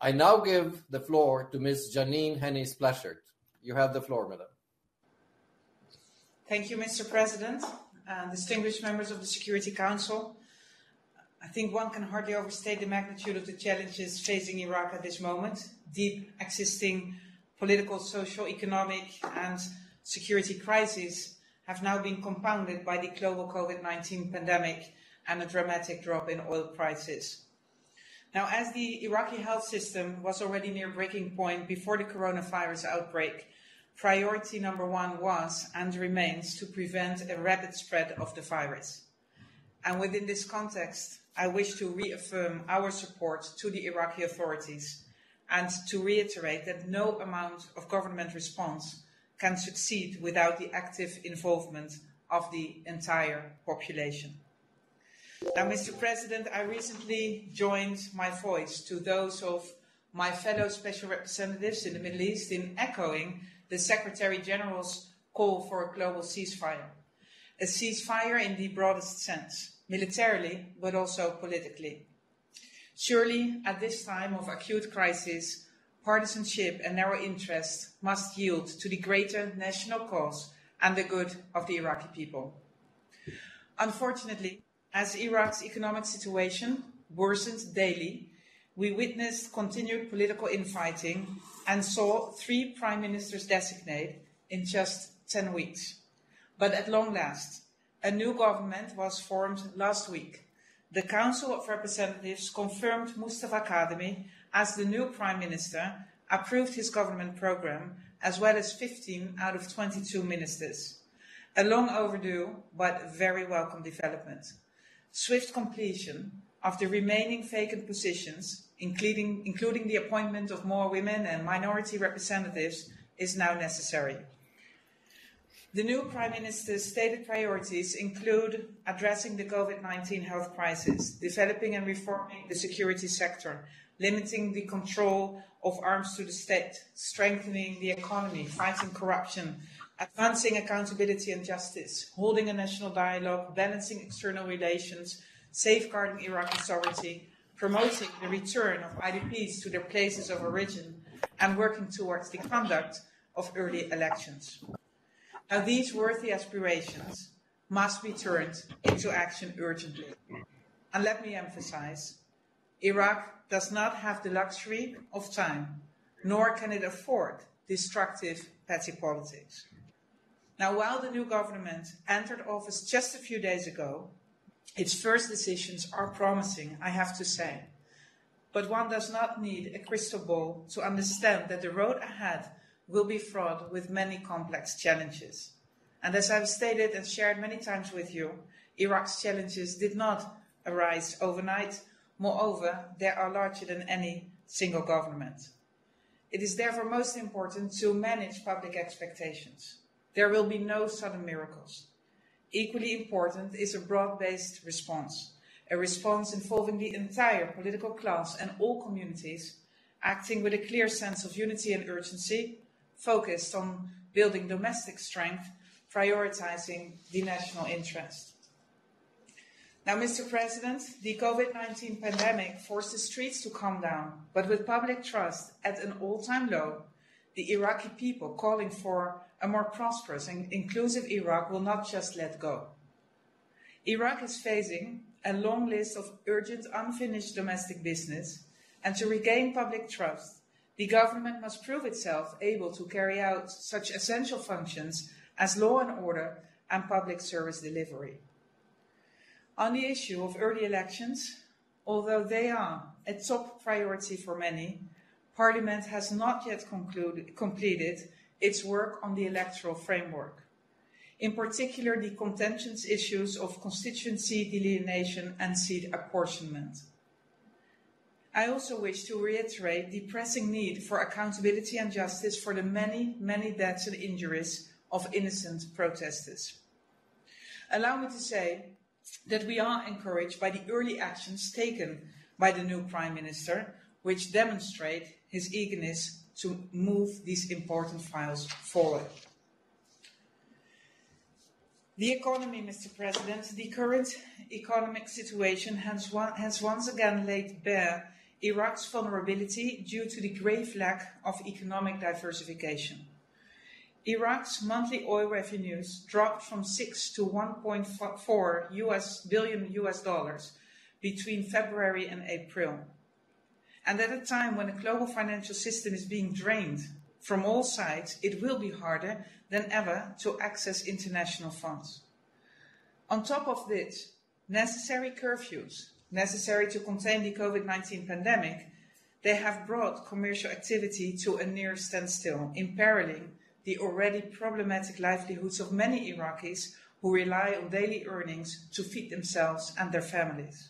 I now give the floor to Ms. Jeanine Hennis Plasschaert. You have the floor, madam. Thank you, Mr. President. Uh, distinguished members of the Security Council, I think one can hardly overstate the magnitude of the challenges facing Iraq at this moment. Deep existing political, social, economic, and security crises have now been compounded by the global COVID 19 pandemic and a dramatic drop in oil prices. Now, as the Iraqi health system was already near breaking point before the coronavirus outbreak, priority number one was and remains to prevent a rapid spread of the virus. And within this context, I wish to reaffirm our support to the Iraqi authorities and to reiterate that no amount of government response can succeed without the active involvement of the entire population. Now, Mr. President, I recently joined my voice to those of my fellow special representatives in the Middle East in echoing the Secretary General's call for a global ceasefire. A ceasefire in the broadest sense, militarily, but also politically. Surely, at this time of acute crisis, partisanship and narrow interest must yield to the greater national cause and the good of the Iraqi people. Unfortunately, as Iraq's economic situation worsened daily, we witnessed continued political infighting and saw three prime ministers designate in just 10 weeks. But at long last, a new government was formed last week. The Council of Representatives confirmed Mustafa Kadhimi as the new prime minister, approved his government program, as well as 15 out of 22 ministers. A long overdue but very welcome development swift completion of the remaining vacant positions, including, including the appointment of more women and minority representatives, is now necessary. The new Prime Minister's stated priorities include addressing the COVID 19 health crisis, developing and reforming the security sector, limiting the control of arms to the state, strengthening the economy, fighting corruption, advancing accountability and justice, holding a national dialogue, balancing external relations, safeguarding Iraqi sovereignty, promoting the return of IDPs to their places of origin, and working towards the conduct of early elections. Now, these worthy aspirations must be turned into action urgently. And let me emphasize Iraq does not have the luxury of time, nor can it afford destructive petty politics. Now, while the new government entered office just a few days ago, its first decisions are promising, I have to say. But one does not need a crystal ball to understand that the road ahead will be fraught with many complex challenges. And as I've stated and shared many times with you, Iraq's challenges did not arise overnight. Moreover, they are larger than any single government. It is therefore most important to manage public expectations. There will be no sudden miracles. Equally important is a broad based response, a response involving the entire political class and all communities, acting with a clear sense of unity and urgency, focused on building domestic strength, prioritizing the national interest. Now, Mr. President, the COVID 19 pandemic forced the streets to calm down, but with public trust at an all time low, the Iraqi people calling for a more prosperous and inclusive Iraq will not just let go. Iraq is facing a long list of urgent unfinished domestic business, and to regain public trust, the government must prove itself able to carry out such essential functions as law and order and public service delivery. On the issue of early elections, although they are a top priority for many, Parliament has not yet concluded, completed its work on the electoral framework. In particular, the contentious issues of constituency delineation and seat apportionment. I also wish to reiterate the pressing need for accountability and justice for the many, many deaths and injuries of innocent protesters. Allow me to say that we are encouraged by the early actions taken by the new Prime Minister, which demonstrate his eagerness to move these important files forward. The economy, Mr. President, the current economic situation has, one, has once again laid bare Iraq's vulnerability due to the grave lack of economic diversification. Iraq's monthly oil revenues dropped from 6 to 1.4 US billion US dollars between February and April. And at a time when the global financial system is being drained from all sides, it will be harder than ever to access international funds. On top of this, necessary curfews, necessary to contain the COVID 19 pandemic, they have brought commercial activity to a near standstill, imperiling the already problematic livelihoods of many Iraqis who rely on daily earnings to feed themselves and their families.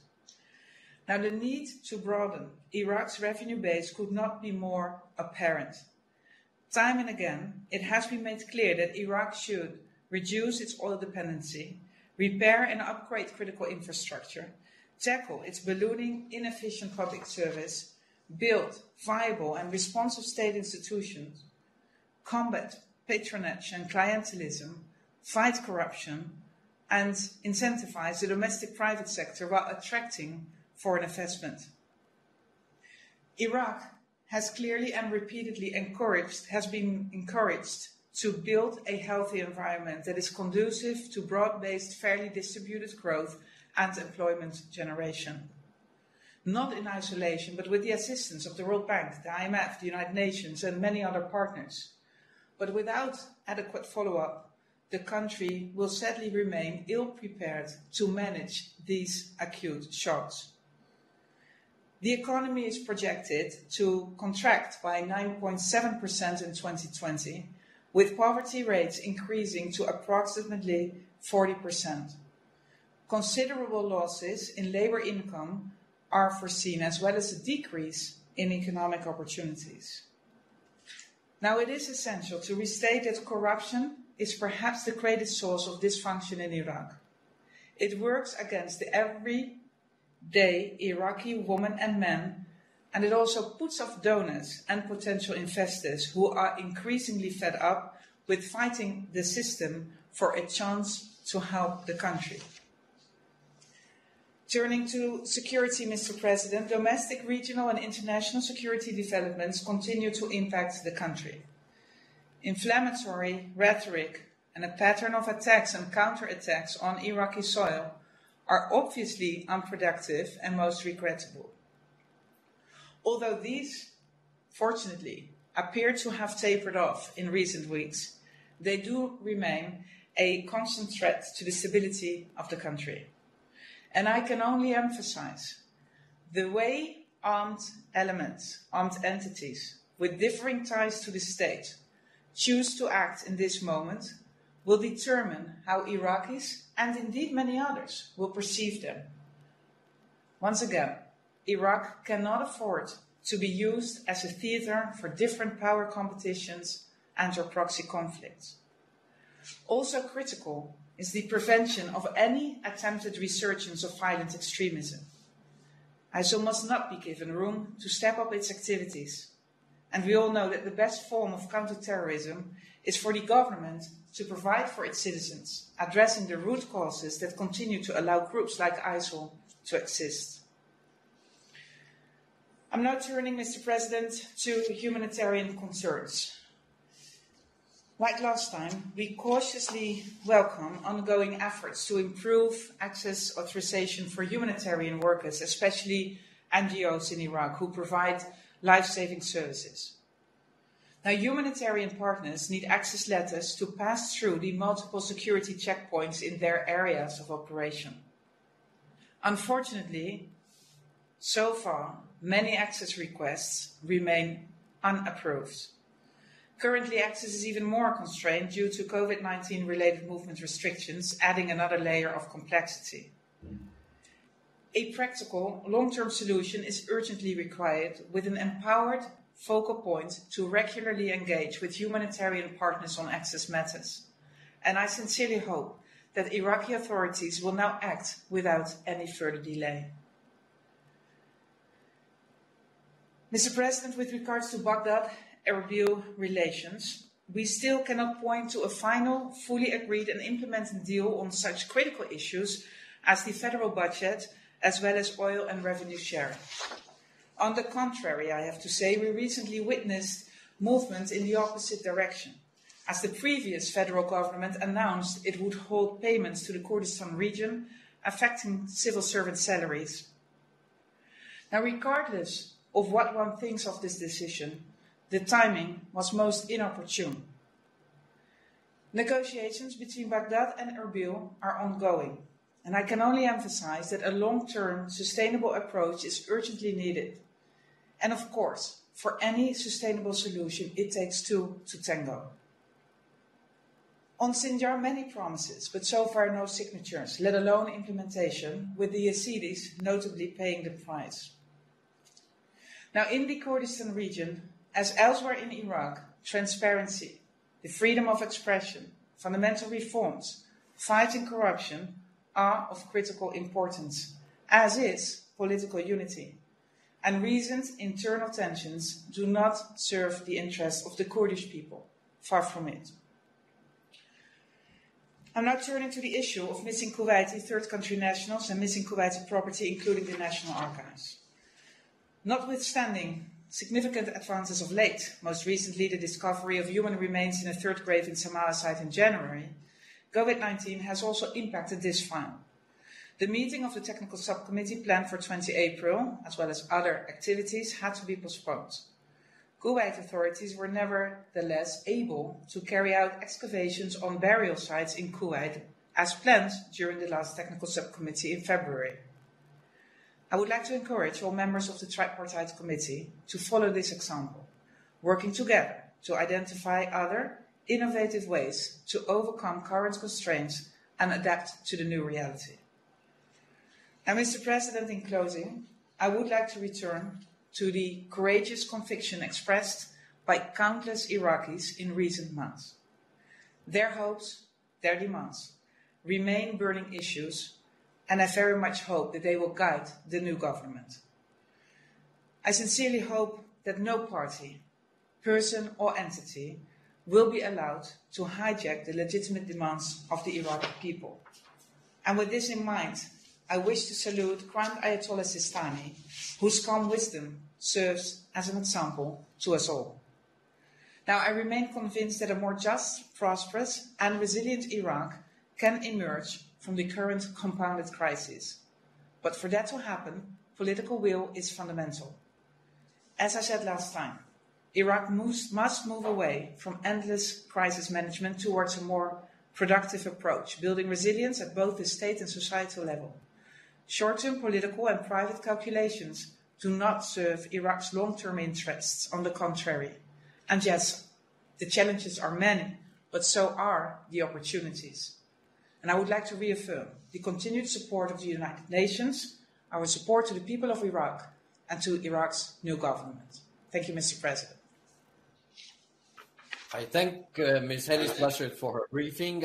Now, the need to broaden Iraq's revenue base could not be more apparent. Time and again, it has been made clear that Iraq should reduce its oil dependency, repair and upgrade critical infrastructure, tackle its ballooning, inefficient public service, build viable and responsive state institutions, combat patronage and clientelism, fight corruption, and incentivize the domestic private sector while attracting foreign investment. Iraq has clearly and repeatedly encouraged, has been encouraged to build a healthy environment that is conducive to broad based, fairly distributed growth and employment generation. Not in isolation, but with the assistance of the World Bank, the IMF, the United Nations, and many other partners. But without adequate follow up, the country will sadly remain ill prepared to manage these acute shocks. The economy is projected to contract by 9.7% in 2020, with poverty rates increasing to approximately 40%. Considerable losses in labor income are foreseen, as well as a decrease in economic opportunities. Now, it is essential to restate that corruption is perhaps the greatest source of dysfunction in Iraq. It works against the everyday Iraqi women and men, and it also puts off donors and potential investors who are increasingly fed up with fighting the system for a chance to help the country. Turning to security, Mr. President, domestic, regional, and international security developments continue to impact the country. Inflammatory rhetoric and a pattern of attacks and counterattacks on Iraqi soil are obviously unproductive and most regrettable. Although these, fortunately, appear to have tapered off in recent weeks, they do remain a constant threat to the stability of the country. And I can only emphasize the way armed elements, armed entities with differing ties to the state choose to act in this moment will determine how Iraqis and indeed many others will perceive them. Once again, Iraq cannot afford to be used as a theater for different power competitions and or proxy conflicts. Also critical is the prevention of any attempted resurgence of violent extremism. ISIL must not be given room to step up its activities. And we all know that the best form of counterterrorism is for the government to provide for its citizens, addressing the root causes that continue to allow groups like ISIL to exist. I'm now turning, Mr. President, to humanitarian concerns. Like last time, we cautiously welcome ongoing efforts to improve access authorization for humanitarian workers, especially NGOs in Iraq who provide life saving services. Now, humanitarian partners need access letters to pass through the multiple security checkpoints in their areas of operation. Unfortunately, so far, many access requests remain unapproved. Currently, access is even more constrained due to COVID 19 related movement restrictions, adding another layer of complexity. A practical, long term solution is urgently required with an empowered focal point to regularly engage with humanitarian partners on access matters. And I sincerely hope that Iraqi authorities will now act without any further delay. Mr. President, with regards to Baghdad, Erbil relations, we still cannot point to a final, fully agreed and implemented deal on such critical issues as the federal budget, as well as oil and revenue sharing. On the contrary, I have to say, we recently witnessed movement in the opposite direction, as the previous federal government announced it would hold payments to the Kurdistan region, affecting civil servant salaries. Now, regardless of what one thinks of this decision, the timing was most inopportune. Negotiations between Baghdad and Erbil are ongoing, and I can only emphasize that a long term sustainable approach is urgently needed. And of course, for any sustainable solution, it takes two to tango. On Sinjar, many promises, but so far no signatures, let alone implementation, with the Yazidis notably paying the price. Now, in the Kurdistan region, as elsewhere in Iraq, transparency, the freedom of expression, fundamental reforms, fighting corruption are of critical importance, as is political unity. And recent internal tensions do not serve the interests of the Kurdish people, far from it. I'm now turning to the issue of missing Kuwaiti third country nationals and missing Kuwaiti property, including the National Archives. Notwithstanding significant advances of late, most recently the discovery of human remains in a third grave in Samawa site in January, COVID 19 has also impacted this file. The meeting of the technical subcommittee planned for 20 April, as well as other activities, had to be postponed. Kuwait authorities were nevertheless able to carry out excavations on burial sites in Kuwait as planned during the last technical subcommittee in February. I would like to encourage all members of the tripartite committee to follow this example, working together to identify other innovative ways to overcome current constraints and adapt to the new reality. And Mr. President, in closing, I would like to return to the courageous conviction expressed by countless Iraqis in recent months. Their hopes, their demands remain burning issues and I very much hope that they will guide the new government. I sincerely hope that no party, person, or entity will be allowed to hijack the legitimate demands of the Iraqi people. And with this in mind, I wish to salute Grand Ayatollah Sistani, whose calm wisdom serves as an example to us all. Now, I remain convinced that a more just, prosperous, and resilient Iraq can emerge from the current compounded crisis. But for that to happen, political will is fundamental. As I said last time, Iraq moves, must move away from endless crisis management towards a more productive approach, building resilience at both the state and societal level. Short term political and private calculations do not serve Iraq's long term interests, on the contrary. And yes, the challenges are many, but so are the opportunities. And I would like to reaffirm the continued support of the United Nations, our support to the people of Iraq, and to Iraq's new government. Thank you, Mr. President. I thank uh, Ms. Hennis Plasschaert for her briefing.